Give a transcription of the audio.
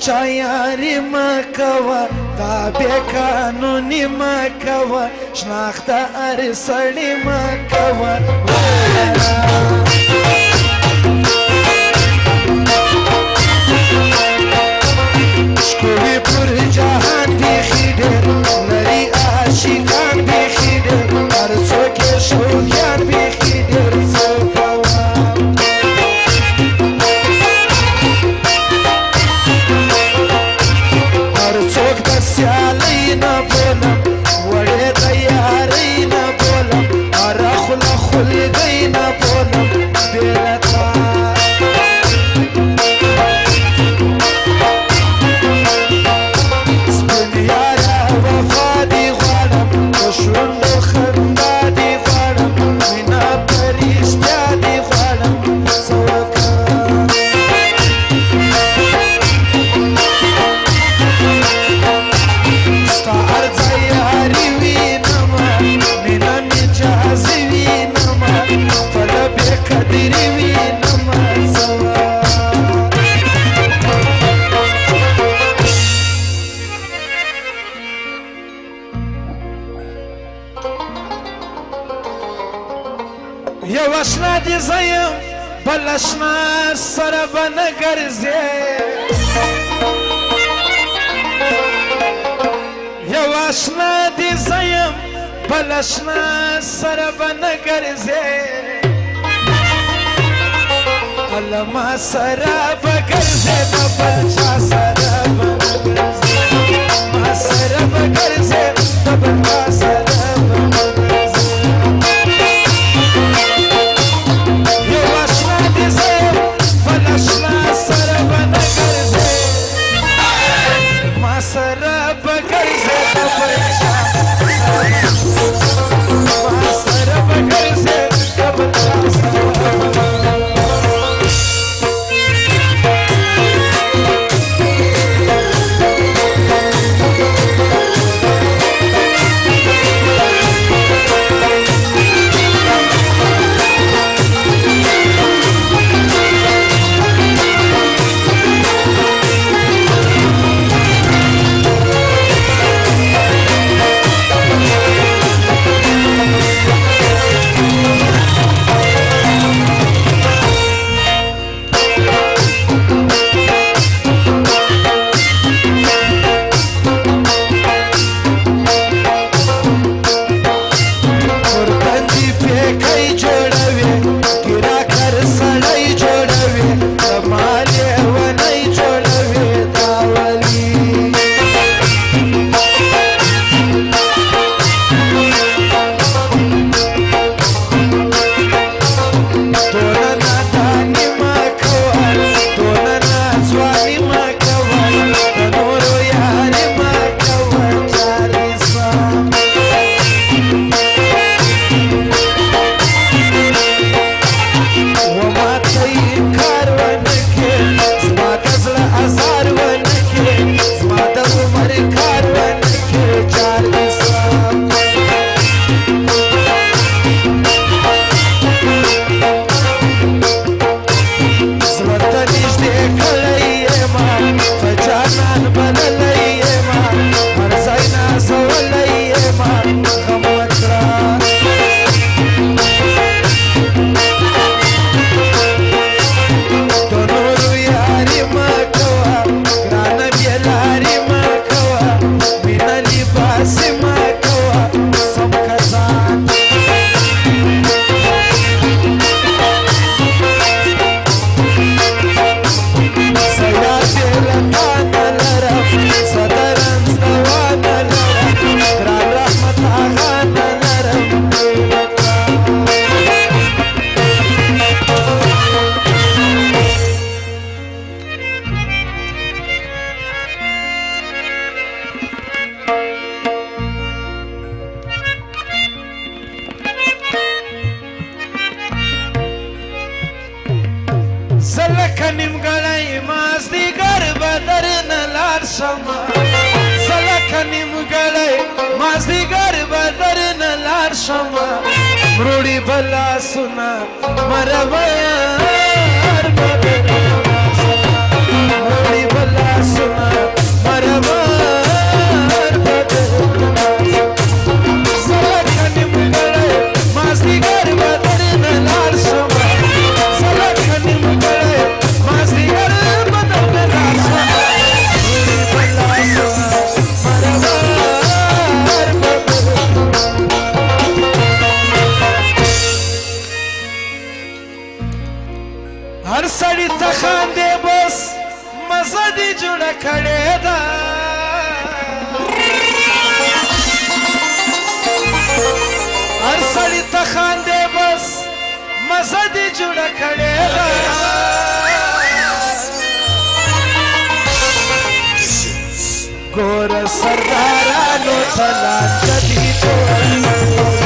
چا یاری مکوا دا بے قانونی مکوا شناخت ار سړی مکوا یو اشنا دی زیم بل اشنا سره به نه ګرځې یو اشنا دی زیم بل اشنا سره به نه ګرځې علما سره به ګرځې Billy کنیم غړی ماستی ګر بدر نه لار شمه زله کنیم غړی ماستی ګر بدر نه لار شمه مروړي بلا سنا مرمه هر سړی ته خاندې بس مزه دې جوړه کړې ده هر سړی ته خاندې بس مزه دې جوړه کړې ده ګور سردارانو تلا چدي جوړه